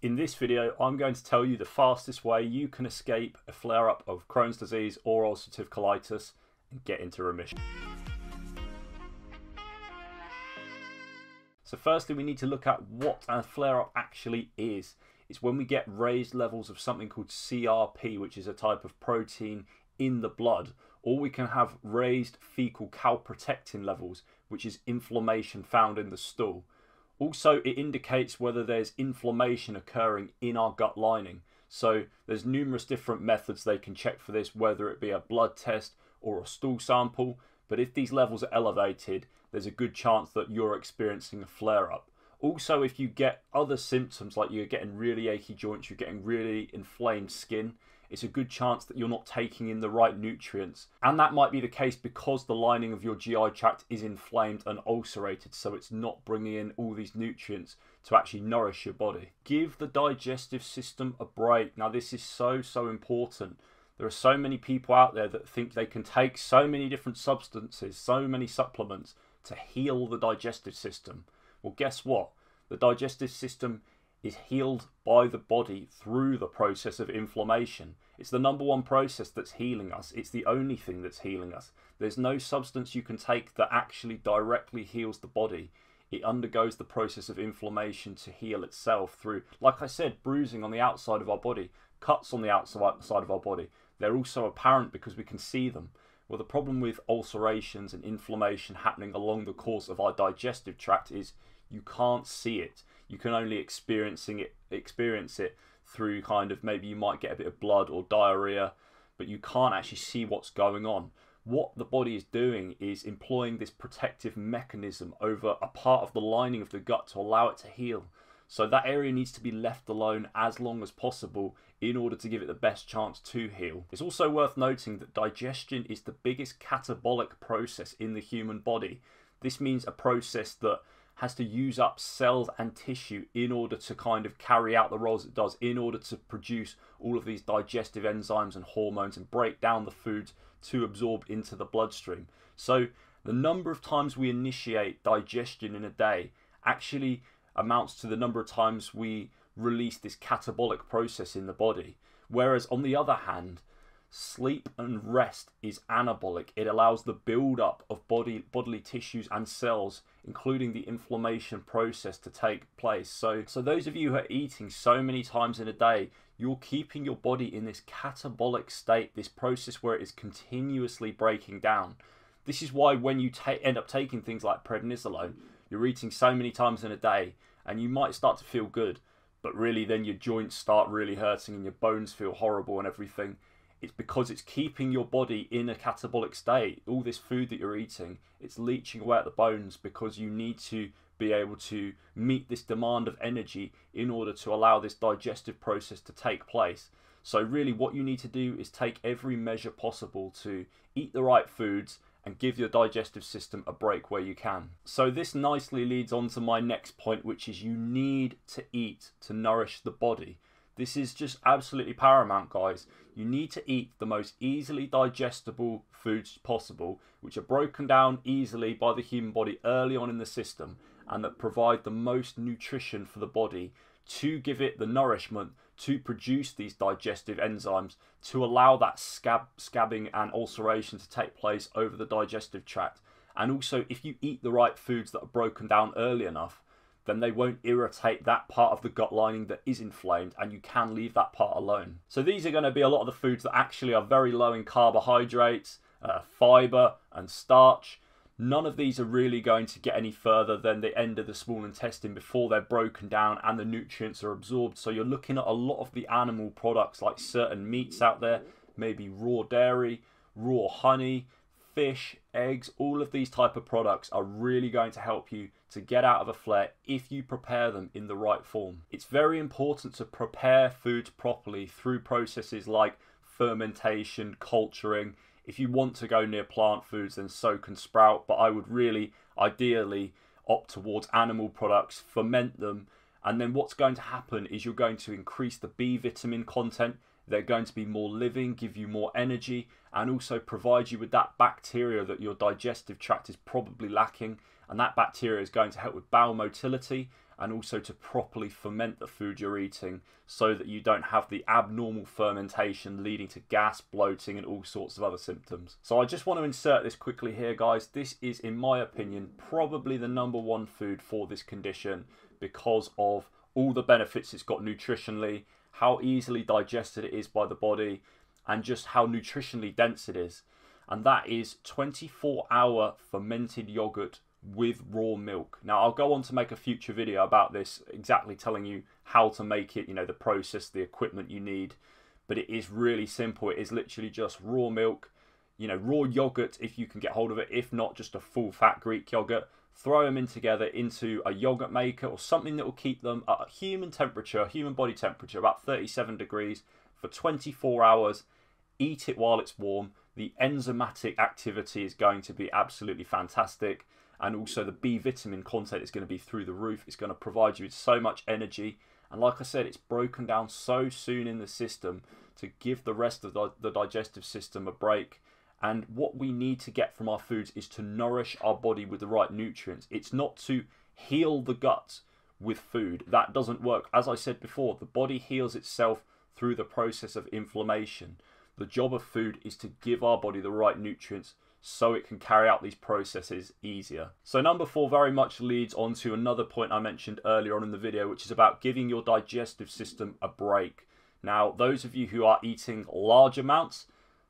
In this video, I'm going to tell you the fastest way you can escape a flare-up of Crohn's disease or ulcerative colitis and get into remission. So firstly, we need to look at what a flare-up actually is. It's when we get raised levels of something called CRP, which is a type of protein in the blood, or we can have raised fecal calprotectin levels, which is inflammation found in the stool. Also, it indicates whether there's inflammation occurring in our gut lining. So there's numerous different methods they can check for this, whether it be a blood test or a stool sample. But if these levels are elevated, there's a good chance that you're experiencing a flare up. Also, if you get other symptoms like you're getting really achy joints, you're getting really inflamed skin, it's a good chance that you're not taking in the right nutrients. And that might be the case because the lining of your GI tract is inflamed and ulcerated, so it's not bringing in all these nutrients to actually nourish your body. Give the digestive system a break. Now, this is so, so important. There are so many people out there that think they can take so many different substances, so many supplements to heal the digestive system. Well, guess what? The digestive system is healed by the body through the process of inflammation. It's the number one process that's healing us. It's the only thing that's healing us. There's no substance you can take that actually directly heals the body. It undergoes the process of inflammation to heal itself through, like I said, bruising on the outside of our body, cuts on the outside of our body. They're also apparent because we can see them. Well, the problem with ulcerations and inflammation happening along the course of our digestive tract is you can't see it you can only experiencing it experience it through kind of maybe you might get a bit of blood or diarrhea, but you can't actually see what's going on. What the body is doing is employing this protective mechanism over a part of the lining of the gut to allow it to heal. So that area needs to be left alone as long as possible in order to give it the best chance to heal. It's also worth noting that digestion is the biggest catabolic process in the human body. This means a process that has to use up cells and tissue in order to kind of carry out the roles it does, in order to produce all of these digestive enzymes and hormones and break down the foods to absorb into the bloodstream. So the number of times we initiate digestion in a day actually amounts to the number of times we release this catabolic process in the body. Whereas on the other hand, Sleep and rest is anabolic. It allows the build-up of body bodily tissues and cells, including the inflammation process, to take place. So, so those of you who are eating so many times in a day, you're keeping your body in this catabolic state, this process where it is continuously breaking down. This is why when you end up taking things like prednisolone, you're eating so many times in a day, and you might start to feel good, but really then your joints start really hurting and your bones feel horrible and everything it's because it's keeping your body in a catabolic state. All this food that you're eating, it's leaching away at the bones because you need to be able to meet this demand of energy in order to allow this digestive process to take place. So, really, what you need to do is take every measure possible to eat the right foods and give your digestive system a break where you can. So, this nicely leads on to my next point, which is you need to eat to nourish the body. This is just absolutely paramount, guys. You need to eat the most easily digestible foods possible, which are broken down easily by the human body early on in the system and that provide the most nutrition for the body to give it the nourishment to produce these digestive enzymes to allow that scab scabbing and ulceration to take place over the digestive tract. And also, if you eat the right foods that are broken down early enough, then they won't irritate that part of the gut lining that is inflamed and you can leave that part alone. So these are going to be a lot of the foods that actually are very low in carbohydrates, uh, fiber and starch. None of these are really going to get any further than the end of the small intestine before they're broken down and the nutrients are absorbed. So you're looking at a lot of the animal products like certain meats out there, maybe raw dairy, raw honey, fish, eggs, all of these type of products are really going to help you to get out of a flare if you prepare them in the right form. It's very important to prepare foods properly through processes like fermentation, culturing. If you want to go near plant foods, then soak and sprout, but I would really ideally opt towards animal products, ferment them, and then what's going to happen is you're going to increase the B vitamin content they're going to be more living, give you more energy, and also provide you with that bacteria that your digestive tract is probably lacking. And that bacteria is going to help with bowel motility and also to properly ferment the food you're eating so that you don't have the abnormal fermentation leading to gas, bloating, and all sorts of other symptoms. So I just want to insert this quickly here, guys. This is, in my opinion, probably the number one food for this condition because of all the benefits it's got nutritionally, how easily digested it is by the body, and just how nutritionally dense it is. And that is 24 hour fermented yogurt with raw milk. Now, I'll go on to make a future video about this, exactly telling you how to make it, you know, the process, the equipment you need. But it is really simple. It is literally just raw milk, you know, raw yogurt if you can get hold of it. If not, just a full fat Greek yogurt. Throw them in together into a yogurt maker or something that will keep them at human temperature, human body temperature, about 37 degrees for 24 hours. Eat it while it's warm. The enzymatic activity is going to be absolutely fantastic and also the B vitamin content is going to be through the roof. It's going to provide you with so much energy. And like I said, it's broken down so soon in the system to give the rest of the, the digestive system a break. And what we need to get from our foods is to nourish our body with the right nutrients. It's not to heal the gut with food. That doesn't work. As I said before, the body heals itself through the process of inflammation. The job of food is to give our body the right nutrients so it can carry out these processes easier. So number four very much leads on to another point I mentioned earlier on in the video, which is about giving your digestive system a break. Now, those of you who are eating large amounts,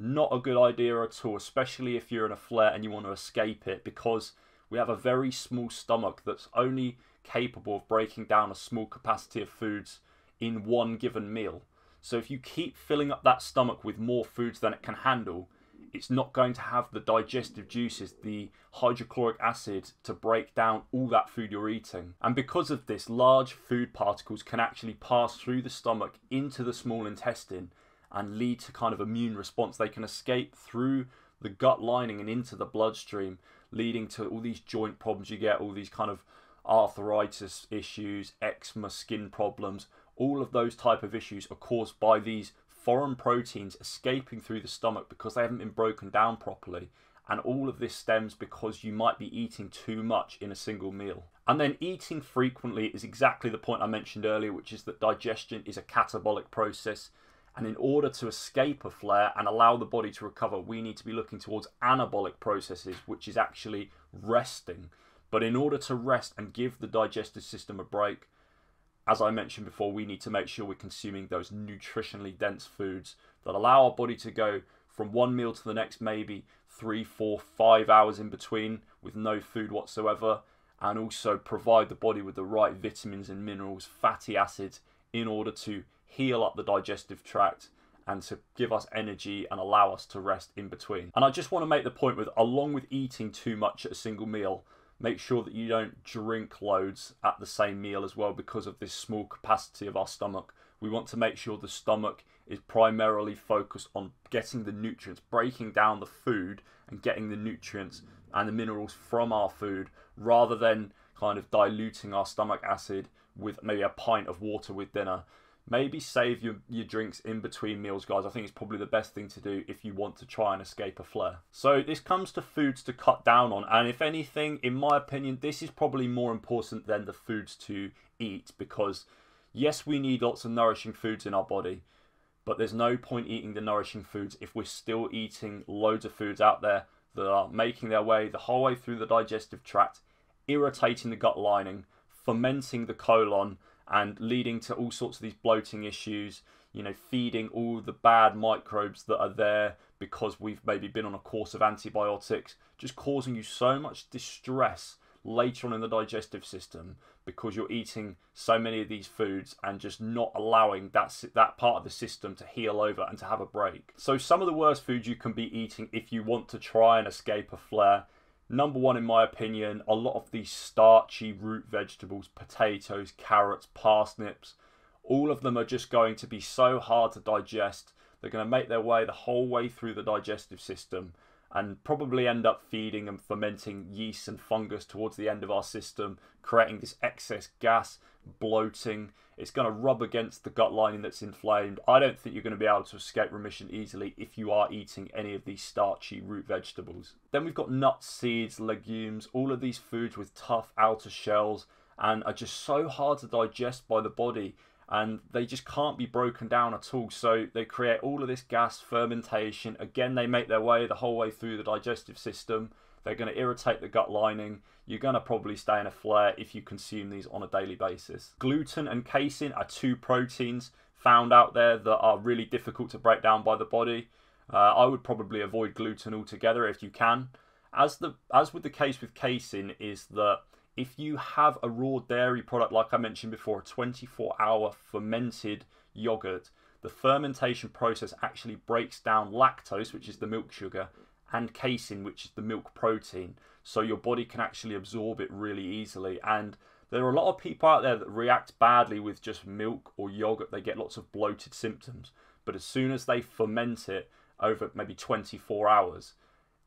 not a good idea at all, especially if you're in a flare and you want to escape it, because we have a very small stomach that's only capable of breaking down a small capacity of foods in one given meal. So if you keep filling up that stomach with more foods than it can handle, it's not going to have the digestive juices, the hydrochloric acid to break down all that food you're eating. And because of this, large food particles can actually pass through the stomach into the small intestine and lead to kind of immune response. They can escape through the gut lining and into the bloodstream, leading to all these joint problems you get, all these kind of arthritis issues, eczema, skin problems. All of those type of issues are caused by these foreign proteins escaping through the stomach because they haven't been broken down properly. And all of this stems because you might be eating too much in a single meal. And then eating frequently is exactly the point I mentioned earlier, which is that digestion is a catabolic process. And in order to escape a flare and allow the body to recover, we need to be looking towards anabolic processes, which is actually resting. But in order to rest and give the digestive system a break, as I mentioned before, we need to make sure we're consuming those nutritionally dense foods that allow our body to go from one meal to the next, maybe three, four, five hours in between with no food whatsoever, and also provide the body with the right vitamins and minerals, fatty acids, in order to heal up the digestive tract and to give us energy and allow us to rest in between. And I just want to make the point with along with eating too much at a single meal, Make sure that you don't drink loads at the same meal as well because of this small capacity of our stomach. We want to make sure the stomach is primarily focused on getting the nutrients, breaking down the food and getting the nutrients and the minerals from our food rather than kind of diluting our stomach acid with maybe a pint of water with dinner maybe save your, your drinks in between meals, guys. I think it's probably the best thing to do if you want to try and escape a flare. So this comes to foods to cut down on. And if anything, in my opinion, this is probably more important than the foods to eat because yes, we need lots of nourishing foods in our body, but there's no point eating the nourishing foods if we're still eating loads of foods out there that are making their way the whole way through the digestive tract, irritating the gut lining, fermenting the colon, and leading to all sorts of these bloating issues, you know, feeding all the bad microbes that are there because we've maybe been on a course of antibiotics, just causing you so much distress later on in the digestive system because you're eating so many of these foods and just not allowing that that part of the system to heal over and to have a break. So some of the worst foods you can be eating if you want to try and escape a flare Number one, in my opinion, a lot of these starchy root vegetables, potatoes, carrots, parsnips, all of them are just going to be so hard to digest. They're going to make their way the whole way through the digestive system and probably end up feeding and fermenting yeast and fungus towards the end of our system, creating this excess gas, bloating, it's going to rub against the gut lining that's inflamed. I don't think you're going to be able to escape remission easily if you are eating any of these starchy root vegetables. Then we've got nuts, seeds, legumes, all of these foods with tough outer shells and are just so hard to digest by the body and they just can't be broken down at all. So they create all of this gas fermentation. Again, they make their way the whole way through the digestive system. They're going to irritate the gut lining. You're going to probably stay in a flare if you consume these on a daily basis. Gluten and casein are two proteins found out there that are really difficult to break down by the body. Uh, I would probably avoid gluten altogether if you can. As the as with the case with casein is that if you have a raw dairy product, like I mentioned before, a 24 hour fermented yogurt, the fermentation process actually breaks down lactose, which is the milk sugar, and casein, which is the milk protein. So your body can actually absorb it really easily. And there are a lot of people out there that react badly with just milk or yogurt. They get lots of bloated symptoms. But as soon as they ferment it over maybe 24 hours,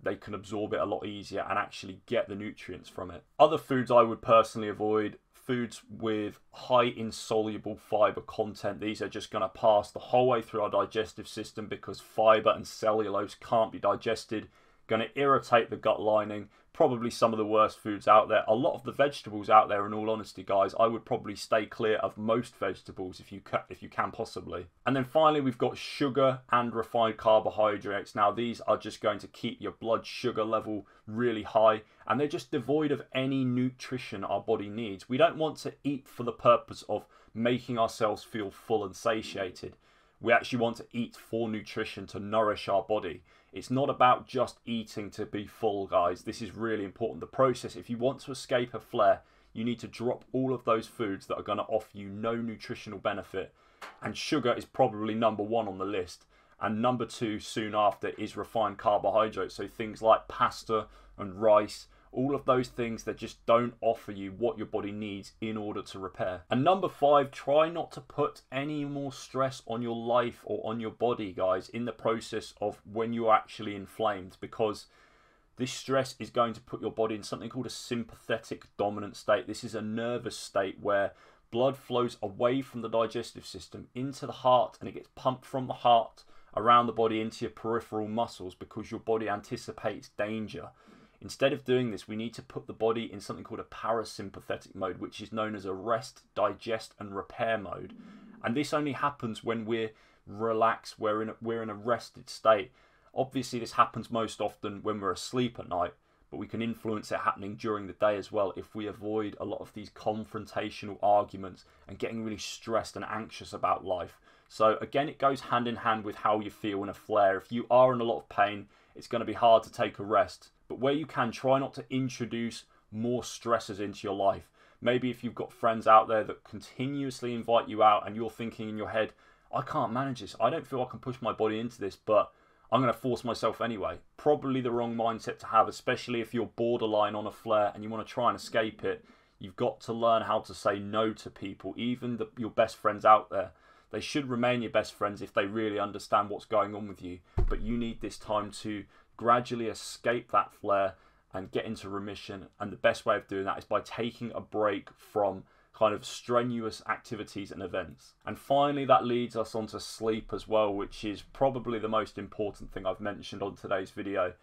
they can absorb it a lot easier and actually get the nutrients from it. Other foods I would personally avoid foods with high insoluble fiber content. These are just going to pass the whole way through our digestive system because fiber and cellulose can't be digested, going to irritate the gut lining, probably some of the worst foods out there. A lot of the vegetables out there, in all honesty, guys, I would probably stay clear of most vegetables if you can, if you can possibly. And then finally, we've got sugar and refined carbohydrates. Now, these are just going to keep your blood sugar level really high, and they're just devoid of any nutrition our body needs. We don't want to eat for the purpose of making ourselves feel full and satiated. We actually want to eat for nutrition to nourish our body. It's not about just eating to be full, guys. This is really important. The process, if you want to escape a flare, you need to drop all of those foods that are going to offer you no nutritional benefit. And sugar is probably number one on the list. And number two, soon after, is refined carbohydrates. So things like pasta and rice all of those things that just don't offer you what your body needs in order to repair. And number five, try not to put any more stress on your life or on your body, guys, in the process of when you're actually inflamed because this stress is going to put your body in something called a sympathetic dominant state. This is a nervous state where blood flows away from the digestive system into the heart and it gets pumped from the heart around the body into your peripheral muscles because your body anticipates danger. Instead of doing this, we need to put the body in something called a parasympathetic mode, which is known as a rest, digest, and repair mode. And this only happens when we're relaxed, we're in a, we're in a rested state. Obviously, this happens most often when we're asleep at night, but we can influence it happening during the day as well if we avoid a lot of these confrontational arguments and getting really stressed and anxious about life. So, again, it goes hand in hand with how you feel in a flare. If you are in a lot of pain, it's going to be hard to take a rest. But where you can, try not to introduce more stressors into your life. Maybe if you've got friends out there that continuously invite you out and you're thinking in your head, I can't manage this. I don't feel I can push my body into this, but I'm going to force myself anyway. Probably the wrong mindset to have, especially if you're borderline on a flare and you want to try and escape it. You've got to learn how to say no to people, even the, your best friends out there. They should remain your best friends if they really understand what's going on with you. But you need this time to gradually escape that flare and get into remission. And the best way of doing that is by taking a break from kind of strenuous activities and events. And finally, that leads us onto sleep as well, which is probably the most important thing I've mentioned on today's video.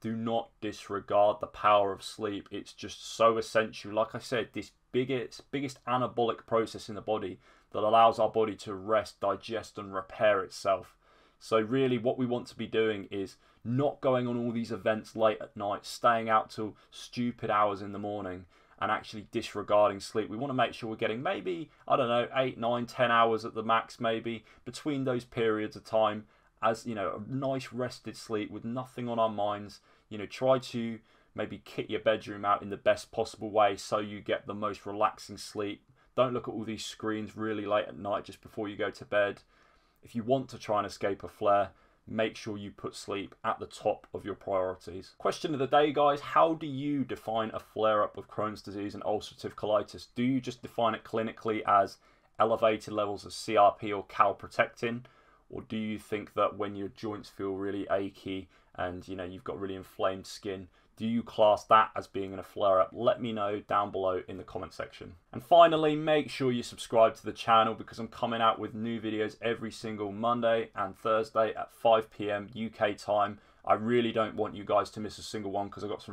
Do not disregard the power of sleep. It's just so essential. Like I said, this biggest biggest anabolic process in the body that allows our body to rest, digest, and repair itself. So really what we want to be doing is not going on all these events late at night, staying out till stupid hours in the morning and actually disregarding sleep. We want to make sure we're getting maybe, I don't know, eight, nine, ten hours at the max, maybe between those periods of time as, you know, a nice rested sleep with nothing on our minds. You know, try to maybe kit your bedroom out in the best possible way so you get the most relaxing sleep. Don't look at all these screens really late at night just before you go to bed. If you want to try and escape a flare, make sure you put sleep at the top of your priorities. Question of the day, guys How do you define a flare up of Crohn's disease and ulcerative colitis? Do you just define it clinically as elevated levels of CRP or calprotectin? Or do you think that when your joints feel really achy and you know you've got really inflamed skin, do you class that as being in a flare up? Let me know down below in the comment section. And finally, make sure you subscribe to the channel because I'm coming out with new videos every single Monday and Thursday at 5 p.m. UK time. I really don't want you guys to miss a single one because I've got some